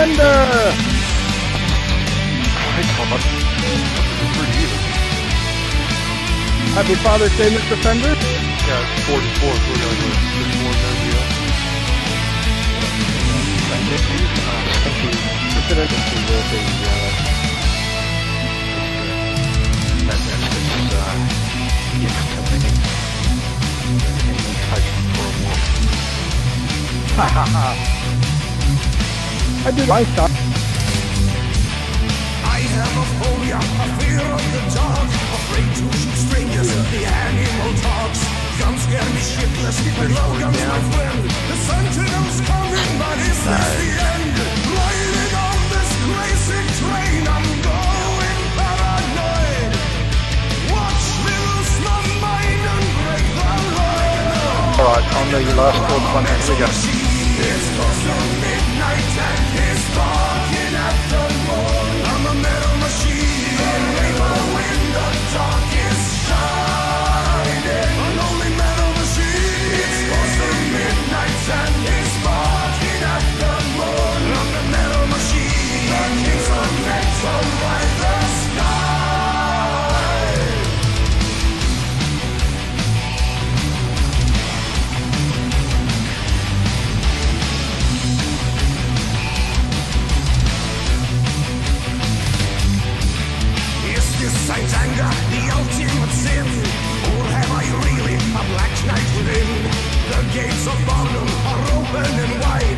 Defender! I thought it was pretty even. Happy Father's Day, Mr. Fender. Yeah, it's 44, so we're gonna go six more than deal. Consider this is real thing, yeah. That, that's just, uh, yeah, something. Anything type for a wolf. Ha ha ha. I did my stuff. I have a phobia, a fear of the dark, afraid to shoot strangers in the animal talks. Some scare me shitless, but love comes my friend. The sentinel's coming, but is this the end? Riding on this crazy train, I'm going paranoid. Watch me lose my mind and break the law. Alright, on the last call, one hand, we go. Open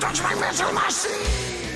Come touch my metal machine!